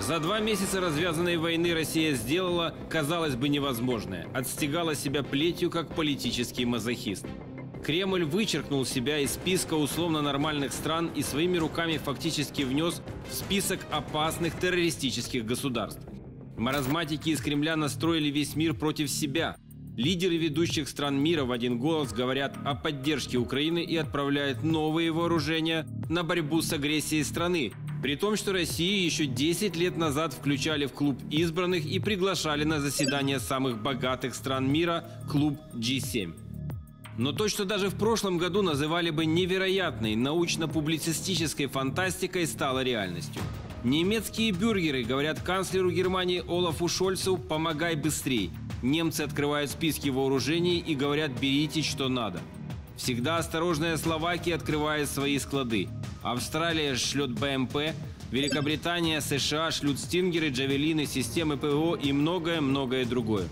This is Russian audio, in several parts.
За два месяца развязанной войны Россия сделала, казалось бы, невозможное. Отстегала себя плетью, как политический мазохист. Кремль вычеркнул себя из списка условно нормальных стран и своими руками фактически внес в список опасных террористических государств. Маразматики из Кремля настроили весь мир против себя. Лидеры ведущих стран мира в один голос говорят о поддержке Украины и отправляют новые вооружения на борьбу с агрессией страны, при том, что Россию еще 10 лет назад включали в клуб избранных и приглашали на заседания самых богатых стран мира, клуб G7. Но то, что даже в прошлом году называли бы невероятной научно-публицистической фантастикой, стало реальностью. Немецкие бюргеры говорят канцлеру Германии Олафу Шольцу «помогай быстрей». Немцы открывают списки вооружений и говорят «берите, что надо». Всегда осторожная Словакия открывает свои склады. Австралия шлет БМП, Великобритания, США шлют стингеры, джавелины, системы ПВО и многое-многое другое.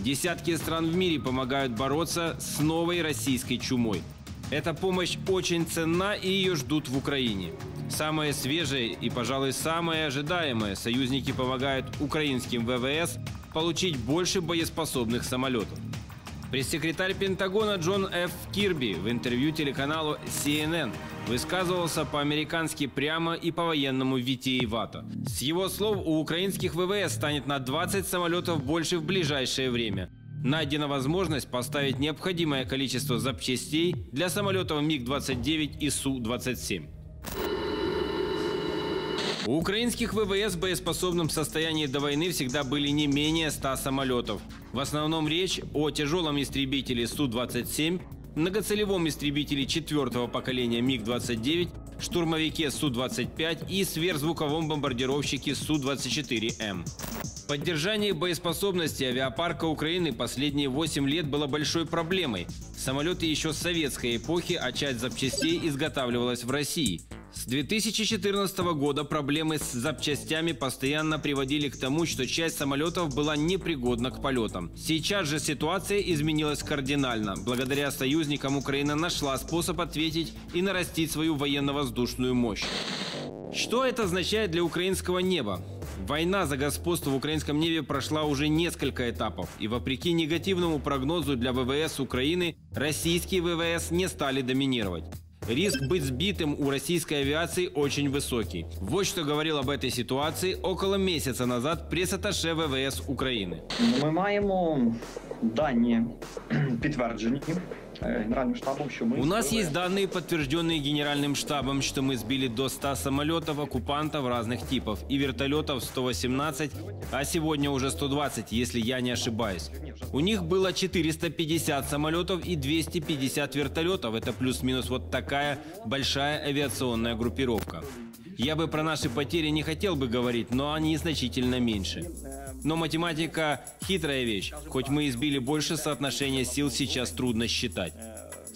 Десятки стран в мире помогают бороться с новой российской чумой. Эта помощь очень ценна и ее ждут в Украине. Самое свежее и, пожалуй, самое ожидаемое союзники помогают украинским ВВС получить больше боеспособных самолетов. Пресс-секретарь Пентагона Джон Ф. Кирби в интервью телеканалу CNN высказывался по-американски прямо и по-военному витиевато. С его слов, у украинских ВВС станет на 20 самолетов больше в ближайшее время. Найдена возможность поставить необходимое количество запчастей для самолетов МиГ-29 и Су-27. У украинских ВВС в боеспособном состоянии до войны всегда были не менее 100 самолетов. В основном речь о тяжелом истребителе Су-27, многоцелевом истребителе четвертого поколения МиГ-29, штурмовике Су-25 и сверхзвуковом бомбардировщике Су-24М. Поддержание боеспособности авиапарка Украины последние 8 лет было большой проблемой. Самолеты еще с советской эпохи, а часть запчастей изготавливалась в России – с 2014 года проблемы с запчастями постоянно приводили к тому, что часть самолетов была непригодна к полетам. Сейчас же ситуация изменилась кардинально. Благодаря союзникам Украина нашла способ ответить и нарастить свою военно-воздушную мощь. Что это означает для украинского неба? Война за господство в украинском небе прошла уже несколько этапов, и вопреки негативному прогнозу для ВВС Украины, российские ВВС не стали доминировать. Риск быть сбитым у российской авиации очень высокий. Вот что говорил об этой ситуации около месяца назад пресс-атташе ВВС України. Ми маємо дані підтверджені е, Генеральним штабом, що ми У нас есть данные, подтвержденные генеральным штабом, что мы сбили до 100 самолетов оккупантов разных типов и вертолетов 118, а сегодня уже 120, если я не ошибаюсь. У них было 450 самолетов и 250 вертолетов. Это плюс-минус вот такая большая авиационная группировка. Я бы про наши потери не хотел бы говорить, но они значительно меньше. Но математика – хитрая вещь. Хоть мы избили больше, соотношение сил сейчас трудно считать.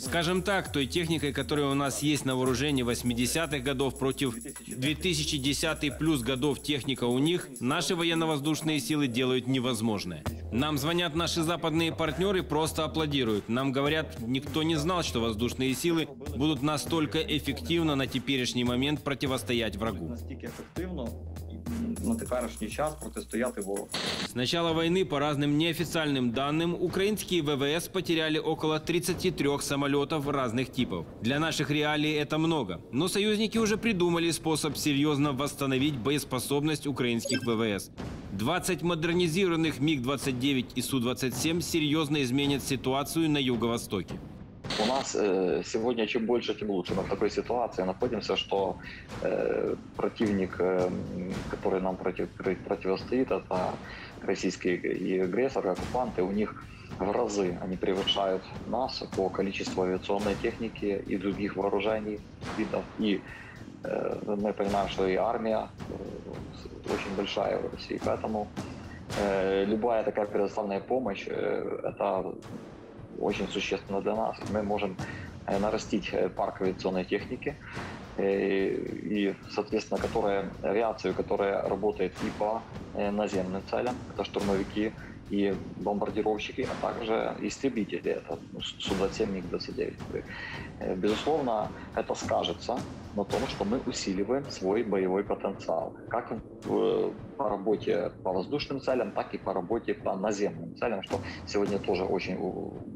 Скажем так, той техникой, которая у нас есть на вооружении 80-х годов против 2010 плюс годов техника у них, наши военно-воздушные силы делают невозможное. Нам звонят наши западные партнеры, просто аплодируют. Нам говорят, никто не знал, что воздушные силы будут настолько эффективно на теперешний момент противостоять врагу настільки ефективно і, на теперішній час протистояти ворогу. С начала войны, по разным неофициальным данным, украинские ВВС потеряли около 33 самолетов разных типов. Для наших реалий это много. Но союзники уже придумали способ серьезно восстановить боеспособность украинских ВВС. 20 модернизированных МиГ-29 и Су-27 серьезно изменят ситуацию на Юго-Востоке. У нас э, сегодня чем больше, тем лучше. Мы в такой ситуации находимся, что э, противник, э, который нам против, пр- противостоит, это российские и оккупанты, у них в разы они превышают нас по количеству авиационной техники и других вооружений видов. И э, мы понимаем, что и армия э, очень большая в России, поэтому э, любая такая предоставленная помощь э, это очень существенно для нас. Мы можем э, нарастить э, парк авиационной техники, э, и, соответственно, которая, авиацию, которая работает и по наземным целям, это штурмовики и бомбардировщики, а также истребители, это Су-27, МиГ-29. Э, Безусловно, это скажется на том, что мы усиливаем свой боевой потенциал. Как в, по работе по воздушным целям, так и по работе по наземным целям, что сегодня тоже очень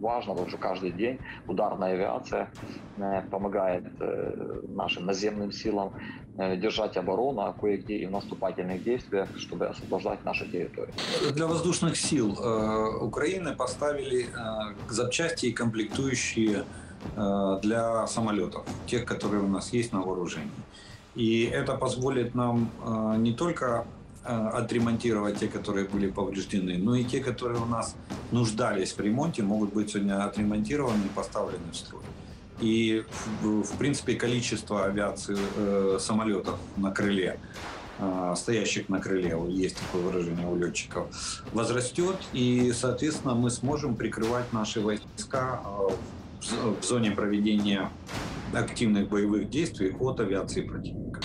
важно, потому что каждый день ударная авиация э, помогает э, нашим наземным силам э, держать оборону, а кое-где и в наступательных действиях, чтобы освобождать наши территории. Для воздушных сил Украины поставили запчасти и комплектующие Э, для самолетов, тех, которые у нас есть на вооружении. И это позволит нам э, не только э, отремонтировать те, которые были повреждены, но и те, которые у нас нуждались в ремонте, могут быть сегодня отремонтированы и поставлены в строй. И, в принципе, количество авиации, э, самолетов на крыле, э, стоящих на крыле, есть такое выражение у летчиков, возрастет, и, соответственно, мы сможем прикрывать наши войска э, в зоне проведения активных боевых действий от авиации противника.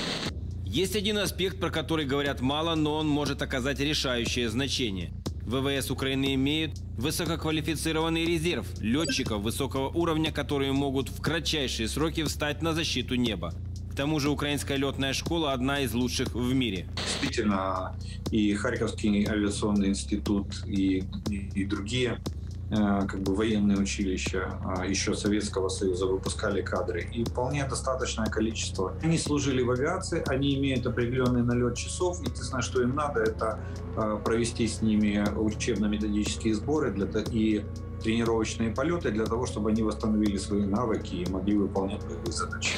Есть один аспект, про который говорят мало, но он может оказать решающее значение. ВВС Украины имеют высококвалифицированный резерв летчиков высокого уровня, которые могут в кратчайшие сроки встать на защиту неба. К тому же украинская летная школа одна из лучших в мире. Действительно, и Харьковский авиационный институт, и, и, и другие Э, как бы военные училища а, еще Советского Союза выпускали кадры, и вполне достаточное количество. Они служили в авиации, они имеют определенный налет часов, знаешь, что им надо, это а, провести с ними учебно-методические сборы для, и тренировочные полеты для того, чтобы они восстановили свои навыки и могли выполнять боевые задачи.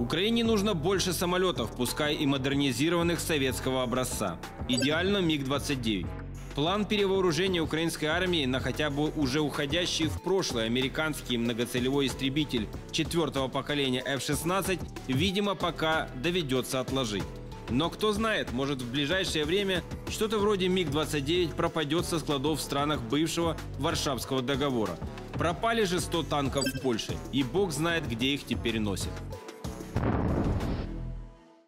Украине нужно больше самолетов, пускай и модернизированных советского образца. Идеально МиГ-29. План перевооружения украинской армии на хотя бы уже уходящий в прошлое американский многоцелевой истребитель четвертого поколения F-16, видимо, пока доведется отложить. Но кто знает, может в ближайшее время что-то вроде МиГ-29 пропадет со складов в странах бывшего Варшавского договора. Пропали же 100 танков в Польше, и бог знает, где их теперь носит.